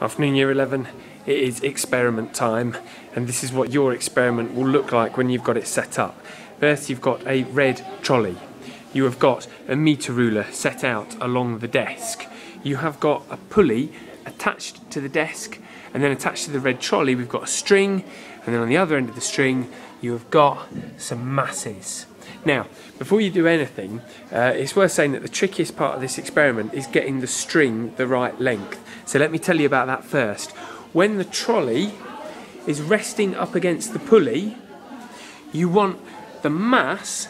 Afternoon Year 11, it is experiment time, and this is what your experiment will look like when you've got it set up. First, you've got a red trolley. You have got a meter ruler set out along the desk. You have got a pulley attached to the desk, and then attached to the red trolley, we've got a string, and then on the other end of the string, you have got some masses. Now, before you do anything, uh, it's worth saying that the trickiest part of this experiment is getting the string the right length. So let me tell you about that first. When the trolley is resting up against the pulley, you want the mass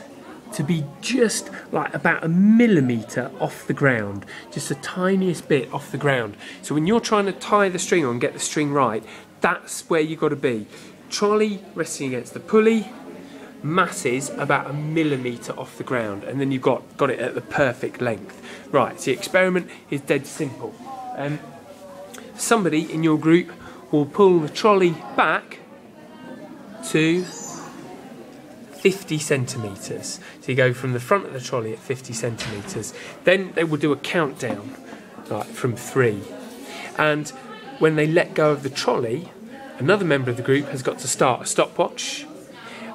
to be just like about a millimetre off the ground, just the tiniest bit off the ground. So when you're trying to tie the string on, get the string right, that's where you've got to be. Trolley resting against the pulley, masses about a millimetre off the ground, and then you've got, got it at the perfect length. Right, so the experiment is dead simple. Um, somebody in your group will pull the trolley back to 50 centimetres. So you go from the front of the trolley at 50 centimetres. Then they will do a countdown right, from three. And when they let go of the trolley, another member of the group has got to start a stopwatch.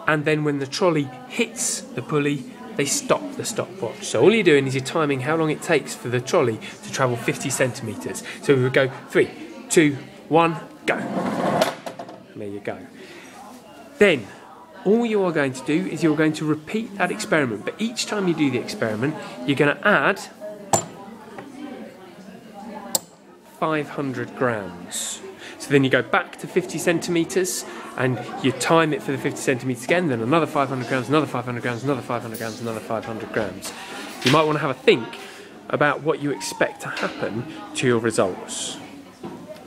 And then when the trolley hits the pulley, they stop the stopwatch. So all you're doing is you're timing how long it takes for the trolley to travel 50 centimetres. So we would go three, two, one, go. There you go. Then all you are going to do is you're going to repeat that experiment. But each time you do the experiment, you're going to add 500 grams. So then you go back to 50 centimetres and you time it for the 50 centimetres again, then another 500 grams, another 500 grams, another 500 grams, another 500 grams. You might want to have a think about what you expect to happen to your results.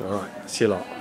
Alright, see you lot.